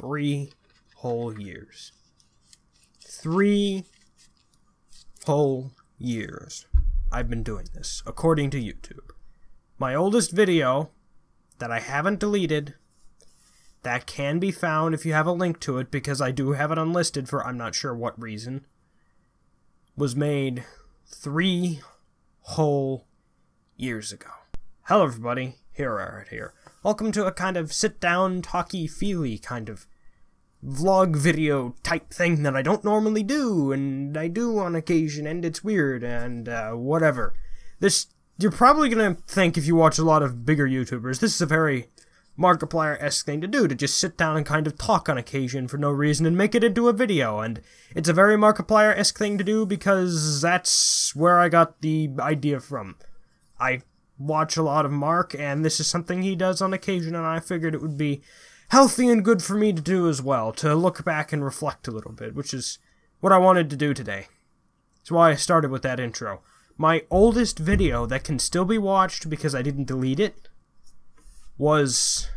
three whole years. Three whole years I've been doing this, according to YouTube. My oldest video that I haven't deleted, that can be found if you have a link to it, because I do have it unlisted for I'm not sure what reason, was made three whole years ago. Hello, everybody. Here here. Welcome to a kind of sit down, talky, feely kind of vlog video type thing that I don't normally do, and I do on occasion, and it's weird, and uh, whatever. This, you're probably gonna think if you watch a lot of bigger YouTubers, this is a very Markiplier-esque thing to do, to just sit down and kind of talk on occasion for no reason and make it into a video, and it's a very Markiplier-esque thing to do because that's where I got the idea from. I watch a lot of Mark, and this is something he does on occasion, and I figured it would be healthy and good for me to do as well, to look back and reflect a little bit, which is what I wanted to do today. That's why I started with that intro. My oldest video that can still be watched because I didn't delete it was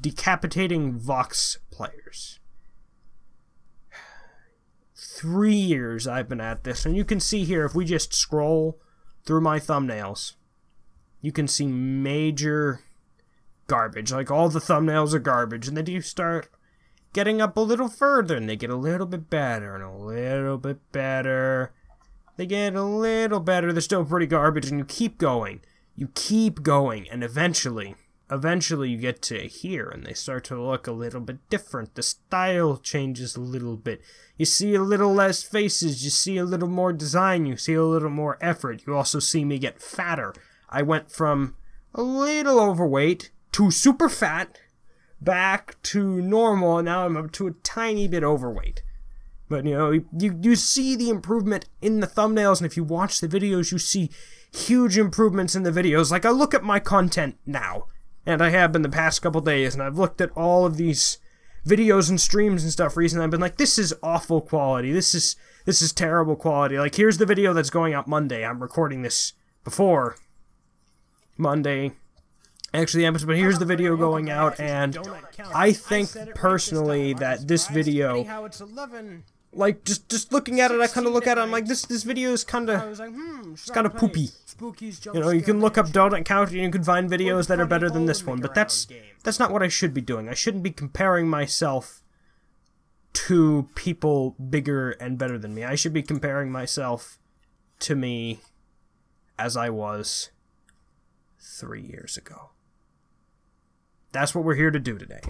decapitating Vox players. Three years I've been at this, and you can see here if we just scroll through my thumbnails, you can see major garbage. Like all the thumbnails are garbage, and then you start getting up a little further, and they get a little bit better, and a little bit better. They get a little better. They're still pretty garbage, and you keep going. You keep going, and eventually, eventually you get to here, and they start to look a little bit different. The style changes a little bit. You see a little less faces. You see a little more design. You see a little more effort. You also see me get fatter. I went from a little overweight to super fat, back to normal, and now I'm up to a tiny bit overweight. But you know, you you see the improvement in the thumbnails, and if you watch the videos, you see huge improvements in the videos. Like I look at my content now, and I have been the past couple days, and I've looked at all of these videos and streams and stuff recently. I've been like, this is awful quality. This is this is terrible quality. Like here's the video that's going out Monday. I'm recording this before Monday. Actually, but here's the video going out, and I think personally that this video, like just just looking at it, I kind of look at it, I'm like, this this video is kind of it's kind of poopy. You know, you can look up Donut County and you can find videos that are better than this one, but that's that's not what I should be doing. I shouldn't be comparing myself to people bigger and better than me. I should be comparing myself to me as I was three years ago. That's what we're here to do today.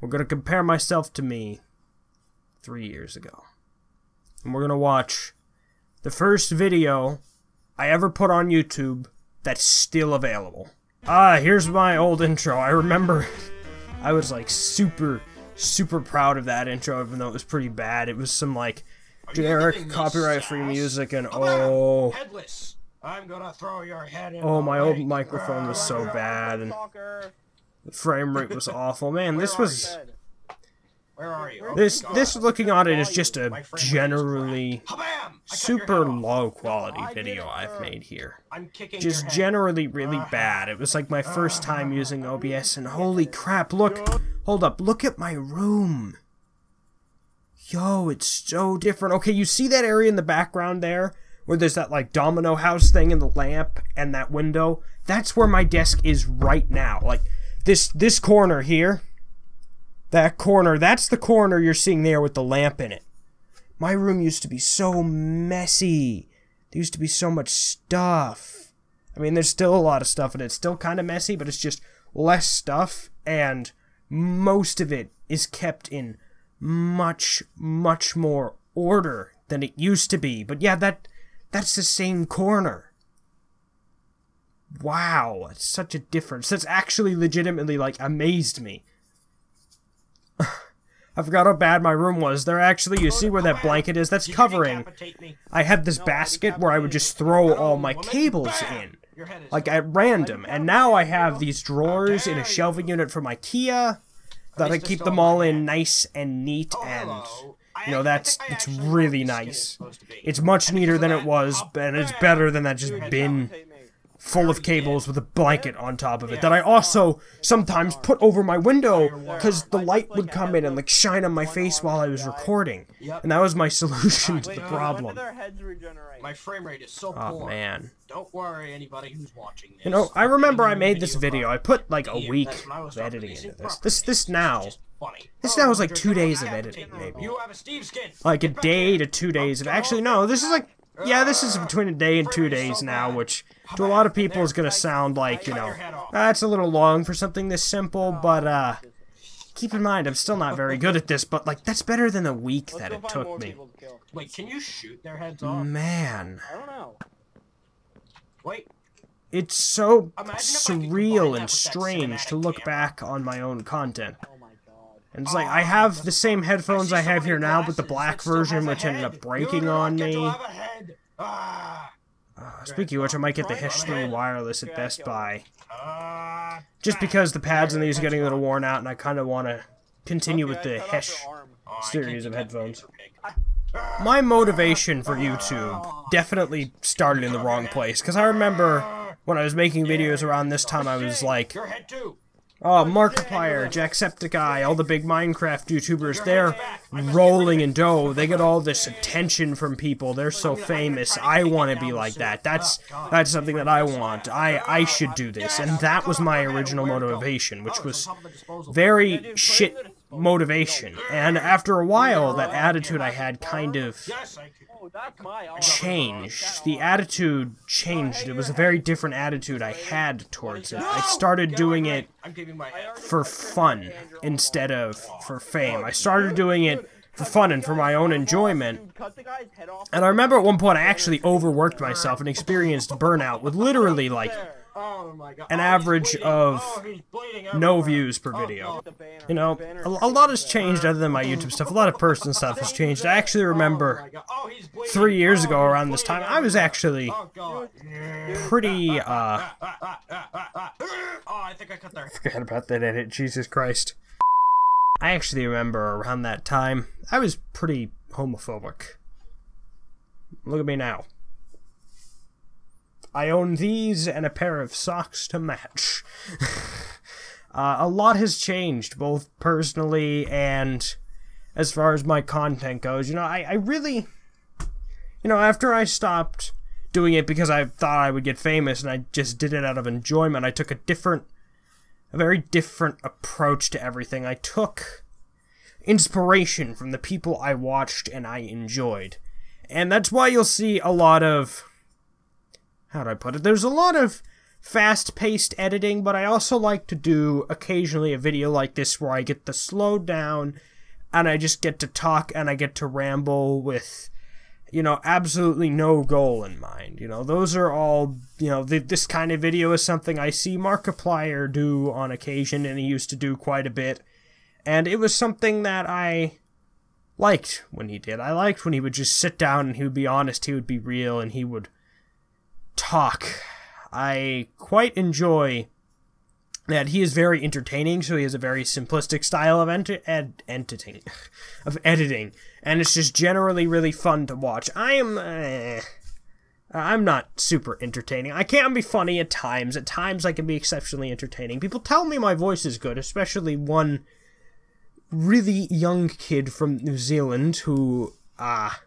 We're going to compare myself to me three years ago. And we're going to watch the first video I ever put on YouTube that's still available. Ah, here's my old intro. I remember I was like super, super proud of that intro, even though it was pretty bad. It was some like generic copyright free music and oh. Headless. I'm gonna throw your head in Oh, my old microphone was so bad, and the frame rate was awful. Man, this was. Where are you? This this looking on it is just a generally super low quality video I've made here. Just generally really bad. It was like my first time using OBS, and holy crap! Look, hold up, look at my room. Yo, it's so different. Okay, you see that area in the background there? Where there's that like domino house thing in the lamp and that window. That's where my desk is right now. Like this this corner here. That corner, that's the corner you're seeing there with the lamp in it. My room used to be so messy. There used to be so much stuff. I mean, there's still a lot of stuff and it's still kind of messy, but it's just less stuff and most of it is kept in much much more order than it used to be. But yeah, that that's the same corner. Wow, it's such a difference. That's actually legitimately, like, amazed me. I forgot how bad my room was. There actually, you see where that blanket is? That's covering. I had this basket where I would just throw all my cables in. Like, at random. And now I have these drawers in a shelving unit from Ikea that I keep them all in nice and neat and you know, that's it's really nice. It's much neater than it was, and it's better than that just bin full of cables with a blanket on top of it that I also sometimes put over my window because the light would come in and like shine on my face while I was recording. And that was my solution to the problem. Their heads regenerate. My frame rate is so Oh man. Don't worry, anybody who's watching this. You know, I remember I made this video video. I put like a week that's when I was of editing releasing into this. This this now. Funny. This Oh, now is like two days of I have to editing, maybe. You have a Steve skin. like a day to two days of Oh, actually no this is like yeah this is between a day and two days now which to a lot of people is gonna sound like you know that's a little long for something this simple but uh keep in mind i'm still not very good at this but like that's better than the week that it took me people to kill. Wait, can you shoot their heads off? man I don't know. Wait, it's so Imagine if I could combine surreal and strange to look back on my own content Oh. And it's like i have the same headphones i have here now but the black version which ended up breaking on me. Ah, Uh, speaking of which i might get the Hesh 3 wireless at best buy. Ah, just because the pads in these are getting a little worn out and I kind of want to continue with the cut off Hesh your arm. oh, I series of headphones. Ah, My motivation for YouTube definitely started in the wrong place because I remember when I was making videos around this time I was like, Your head too. Oh, Markiplier, Jacksepticeye, all the big Minecraft YouTubers, they're rolling in dough. They get all this attention from people. They're so famous. I want to be like that. That's that's something that I want. I I should do this. And that was my original motivation, which was very shit motivation. And after a while, that attitude I had kind of Yes, I can. That's my arm. changed. The attitude changed. It was a very different attitude I had towards it. I started doing it I'm giving my head. for fun instead of for fame. I started doing it for fun and for my own enjoyment. Dude, cut the guy's head off. And I remember at one point I actually overworked myself and experienced burnout with literally like There. Oh my god. An Oh, average of Oh, no views per Oh, video. oh. The banner. You know, a, a lot has changed other than my YouTube stuff. A lot of personal stuff has changed. I actually Oh remember my God. Oh, he's bleeding. three years Oh, ago he's around this time, I was actually Oh pretty, uh. Oh, I think I cut their. forgot about that edit. Jesus Christ. I actually remember around that time, I was pretty homophobic. Look at me now. I own these and a pair of socks to match. uh, a lot has changed, both personally and as far as my content goes. You know, I, I really. You know, after I stopped doing it because I thought I would get famous and I just did it out of enjoyment, I took a different a very different approach to everything. I took inspiration from the people I watched and I enjoyed. And that's why you'll see a lot of. How do I put it? There's a lot of fast paced editing, but I also like to do occasionally a video like this where I get the slow down and I just get to talk and I get to ramble with you know, absolutely no goal in mind. You know, those are all, you know, th- this kind of video is something I see Markiplier do on occasion, and he used to do quite a bit. And it was something that I liked when he did. I liked when he would just sit down and he would be honest, he would be real, and he would talk. I quite enjoy that he is very entertaining, so he has a very simplistic style of ent- ed- editing, of editing, and it's just generally really fun to watch. I am, uh, I'm not super entertaining. I can be funny at times. At times, I can be exceptionally entertaining. People tell me my voice is good, especially one really young kid from New Zealand who, ah.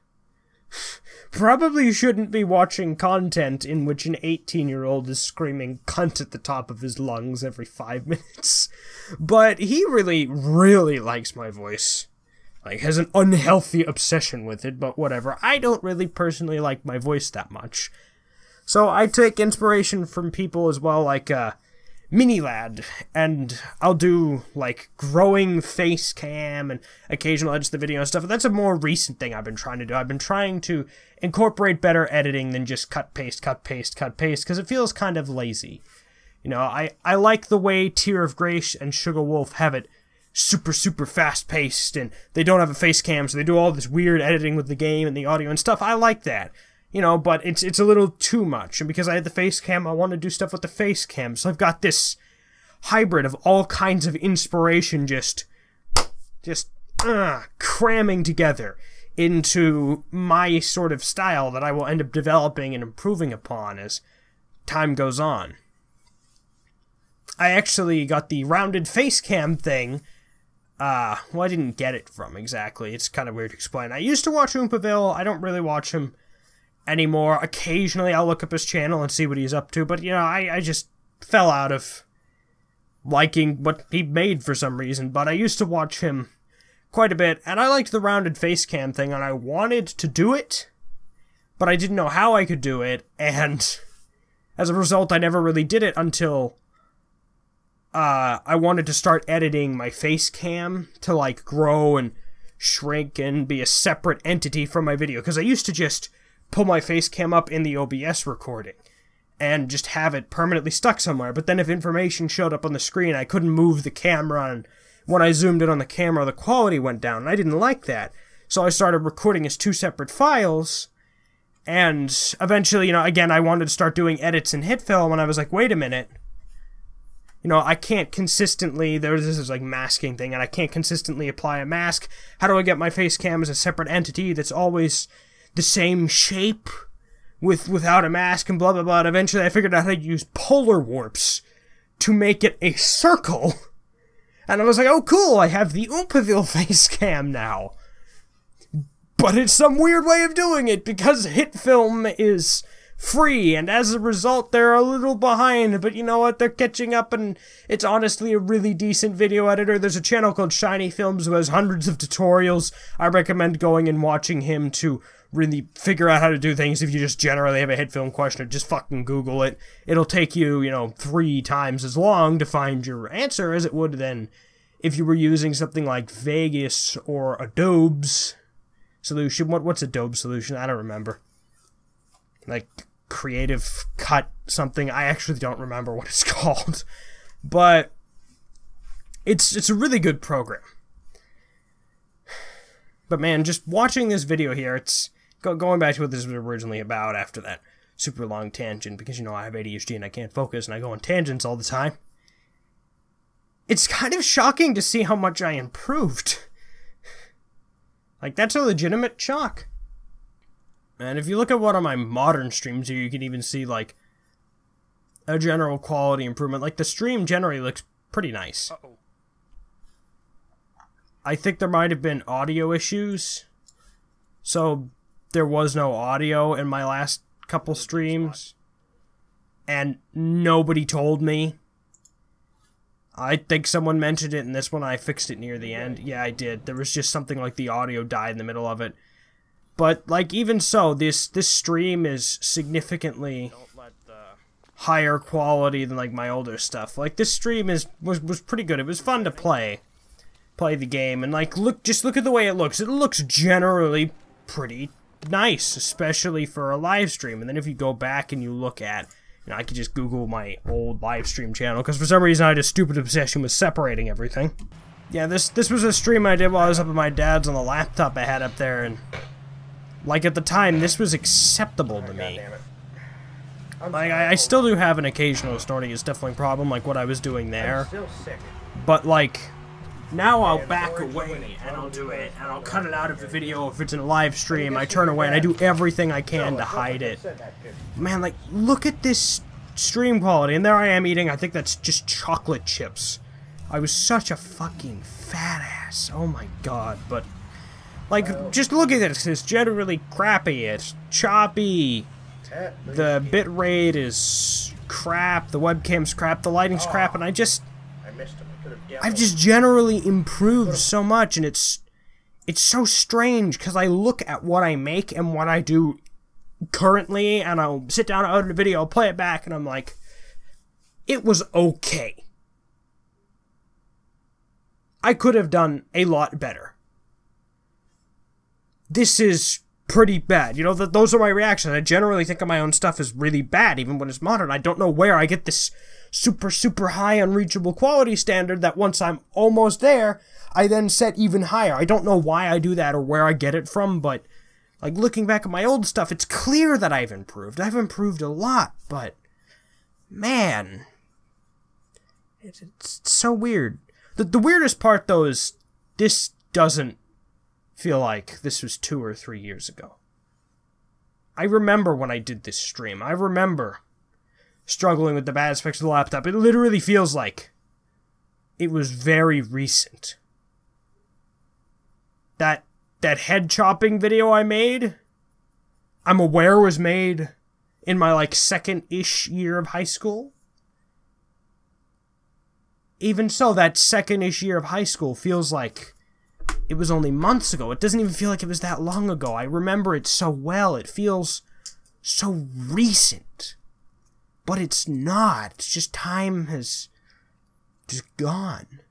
Probably shouldn't be watching content in which an 18 year old is screaming cunt at the top of his lungs every five minutes. But he really, really likes my voice. Like, has an unhealthy obsession with it, but whatever. I don't really personally like my voice that much. So I take inspiration from people as well, like, uh, MiniLadd, and I'll do like growing face cam and occasional edits the video and stuff. That's a more recent thing I've been trying to do. I've been trying to incorporate better editing than just cut paste, cut paste, cut paste, because it feels kind of lazy. You know, I, I like the way Tear of Grace and Sugar Wolf have it super, super fast paced, and they don't have a face cam, so they do all this weird editing with the game and the audio and stuff. I like that you know, but it's it's a little too much. And because I had the face cam, I want to do stuff with the face cam. So I've got this hybrid of all kinds of inspiration just just uh, cramming together into my sort of style that I will end up developing and improving upon as time goes on. I actually got the rounded face cam thing. Uh, well, I didn't get it from exactly. It's kind of weird to explain. I used to watch Oompa Oompaville. I don't really watch him anymore. Occasionally, I'll look up his channel and see what he's up to, but you know, I, I just fell out of liking what he made for some reason. But I used to watch him quite a bit, and I liked the rounded face cam thing, and I wanted to do it, but I didn't know how I could do it, and as a result, I never really did it until uh, I wanted to start editing my face cam to like grow and shrink and be a separate entity from my video because I used to just pull my face cam up in the OBS recording and just have it permanently stuck somewhere. But then if information showed up on the screen, I couldn't move the camera and when I zoomed in on the camera, the quality went down. And I didn't like that. So I started recording as two separate files. And eventually, you know, again, I wanted to start doing edits in HitFilm, and I was like, wait a minute you know, I can't consistently, there's this is like masking thing, and I can't consistently apply a mask. How do I get my face cam as a separate entity that's always the same shape with without a mask and blah blah blah. And eventually I figured out how to use polar warps to make it a circle. And I was like, oh cool, I have the Oompaville face cam now. But it's some weird way of doing it because HitFilm is free, and as a result, they're a little behind. But you know what? They're catching up, and it's honestly a really decent video editor. There's a channel called Shiny Films who has hundreds of tutorials. I recommend going and watching him to really figure out how to do things if you just generally have a HitFilm question or just fucking google it. It'll take you you know three times as long to find your answer as it would then if you were using something like vegas or adobe's solution. What what's adobe solution? I don't remember. Like creative cut something. I actually don't remember what it's called, but it's it's a really good program. But man, just watching this video here, it's go, going back to what this was originally about after that super long tangent because you know I have ADHD and I can't focus and I go on tangents all the time. It's kind of shocking to see how much I improved. Like that's a legitimate shock. And if you look at one of my modern streams here, you can even see like a general quality improvement. Like the stream generally looks pretty nice. Uh-oh. I think there might have been audio issues. So there was no audio in my last couple streams. And nobody told me. I think someone mentioned it in this one. I fixed it near the end. Yeah, I did. There was just something like the audio died in the middle of it. But like even so, this this stream is significantly higher quality than like my older stuff. Like this stream is was was pretty good. It was fun to play play the game and like look just look at the way it looks. It looks generally pretty nice, especially for a live stream. And then if you go back and you look at you know, I could just Google my old live stream channel because for some reason I had a stupid obsession with separating everything. Yeah, this this was a stream I did while I was up at my dad's on the laptop I had up there, and like at the time, this was acceptable to me. Like I, I still do have an occasional snorting and sniffling problem, like what I was doing there. But like, now I'll back away and I'll do it, and I'll cut it out of the video if it's in a live stream. I turn away and I do everything I can to hide it. Man, like, look at this stream quality, and there I am eating. I think that's just chocolate chips. I was such a fucking fat ass. Oh my god, but like, just look at this. It's generally crappy. It's choppy. The bit rate is crap. The webcam's crap. The lighting's crap. And I just... I've just generally improved so much. And it's... It's so strange because I look at what I make and what I do currently. And I'll sit down, I'll edit a video, I'll play it back. And I'm like... It was okay. I could have done a lot better this is pretty bad. You know, th- those are my reactions. I generally think of my own stuff as really bad, even when it's modern. I don't know where I get this super, super high unreachable quality standard that once I'm almost there, I then set even higher. I don't know why I do that or where I get it from, but like looking back at my old stuff, it's clear that I've improved. I've improved a lot, but man, it's, so weird. The, the weirdest part though is this doesn't feel like this was two or three years ago. I remember when I did this stream. I remember struggling with the bad aspects of the laptop. It literally feels like it was very recent. That that head chopping video I made, I'm aware was made in my like second ish year of high school. Even so, that second ish year of high school feels like it was only months ago. It doesn't even feel like it was that long ago. I remember it so well. It feels so recent. But it's not. It's just time has just gone.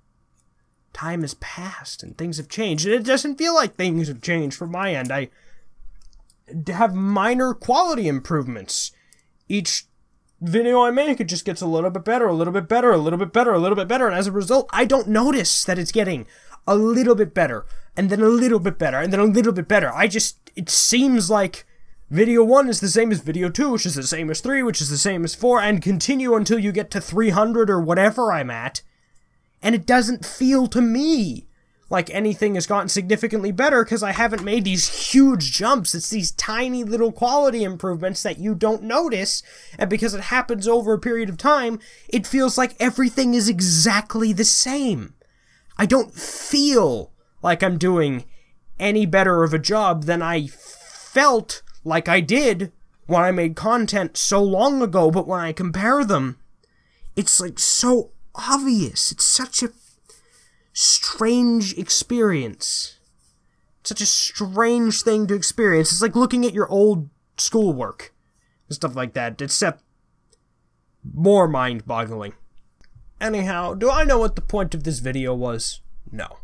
Time has passed and things have changed. And it doesn't feel like things have changed from my end. I have minor quality improvements. Each video I make, it just gets a little bit better, a little bit better, a little bit better, a little bit better. And as a result, I don't notice that it's getting a little bit better, and then a little bit better, and then a little bit better. I just, it seems like video 1 is the same as video 2, which is the same as 3, which is the same as 4, and continue until you get to 300 or whatever I'm at. And it doesn't feel to me like anything has gotten significantly better because I haven't made these huge jumps. It's these tiny little quality improvements that you don't notice, and because it happens over a period of time, it feels like everything is exactly the same. I don't feel like I'm doing any better of a job than I felt like I did when I made content so long ago, but when I compare them, it's like so obvious. It's such a strange experience. Such a strange thing to experience. It's like looking at your old schoolwork and stuff like that, except more mind boggling. Anyhow, do I know what the point of this video was? No.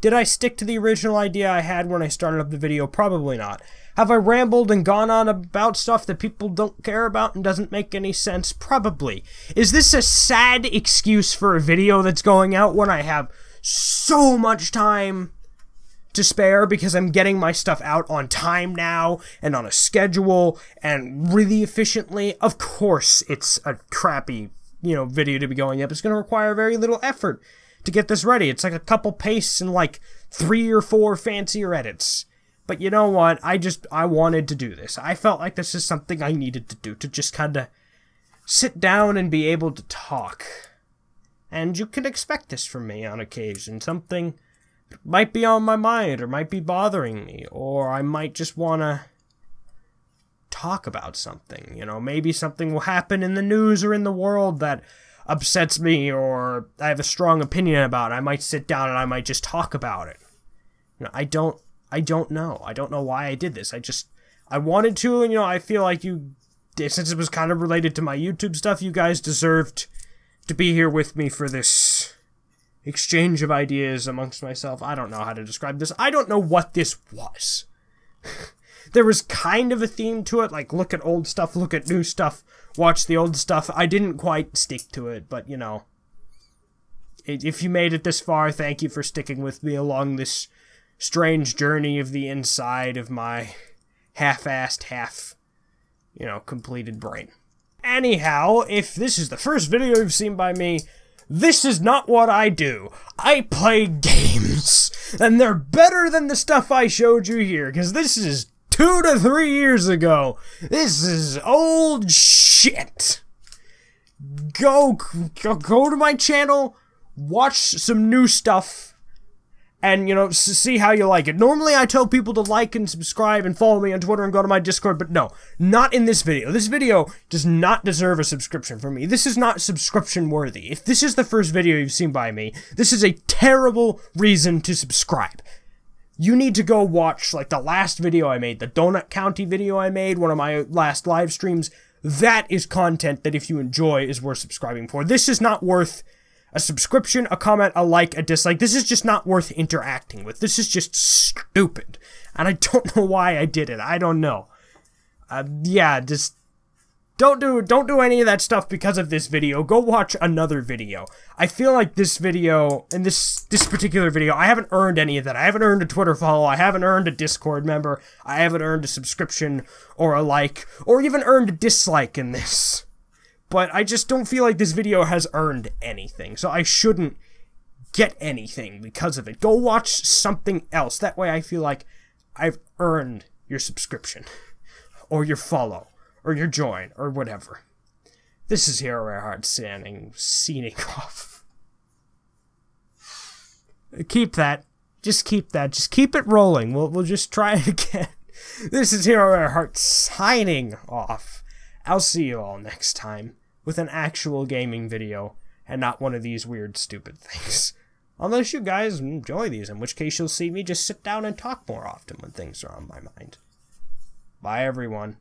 Did I stick to the original idea I had when I started up the video? Probably not. Have I rambled and gone on about stuff that people don't care about and doesn't make any sense? Probably. Is this a sad excuse for a video that's going out when I have so much time to spare because I'm getting my stuff out on time now and on a schedule and really efficiently? Of course, it's a crappy, you know, video to be going up. It's going to require very little effort to get this ready. It's like a couple pastes and like three or four fancier edits. But you know what? I just I wanted to do this. I felt like this is something I needed to do to just kind of sit down and be able to talk. And you can expect this from me on occasion. Something might be on my mind or might be bothering me or I might just want to talk about something. You know, maybe something will happen in the news or in the world that upsets me or I have a strong opinion about, I might sit down and I might just talk about it. You know, I don't I don't know. I don't know why I did this. I just I wanted to and you know, I feel like you since it was kind of related to my YouTube stuff, you guys deserved to be here with me for this exchange of ideas amongst myself. I don't know how to describe this. I don't know what this was. there was kind of a theme to it, like look at old stuff, look at new stuff, watch the old stuff. I didn't quite stick to it, but you know. If you made it this far, thank you for sticking with me along this strange journey of the inside of my half-assed, half, you know, completed brain. Anyhow, if this is the first video you've seen by me, this is not what I do. I play games. And they're better than the stuff I showed you here, because this is two to three years ago. This is old shit. Go, go, go to my channel, watch some new stuff, and you know see how you like it. Normally I tell people to like and subscribe and follow me on Twitter and go to my Discord, but no, not in this video. This video does not deserve a subscription from me. This is not subscription worthy. If this is the first video you've seen by me, this is a terrible reason to subscribe you need to go watch like the last video I made, the Donut County video I made, one of my last live streams. That is content that if you enjoy is worth subscribing for. This is not worth a subscription, a comment, a like, a dislike. This is just not worth interacting with. This is just stupid. And I don't know why I did it. I don't know. Uh, yeah, just don't do don't do any of that stuff because of this video. Go watch another video. I feel like this video and this this particular video, I haven't earned any of that. I haven't earned a Twitter follow. I haven't earned a Discord member. I haven't earned a subscription or a like or even earned a dislike in this. But I just don't feel like this video has earned anything. So I shouldn't get anything because of it. Go watch something else. That way I feel like I've earned your subscription or your follow or your join or whatever. This is Hero Rareheart signing, signing off. Keep that. Just keep that. Just keep it rolling. We'll, we'll just try it again. This is Hero Rareheart signing off. I'll see you all next time with an actual gaming video and not one of these weird, stupid things. Unless you guys enjoy these, in which case you'll see me just sit down and talk more often when things are on my mind. Bye, everyone.